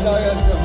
Hallelujah.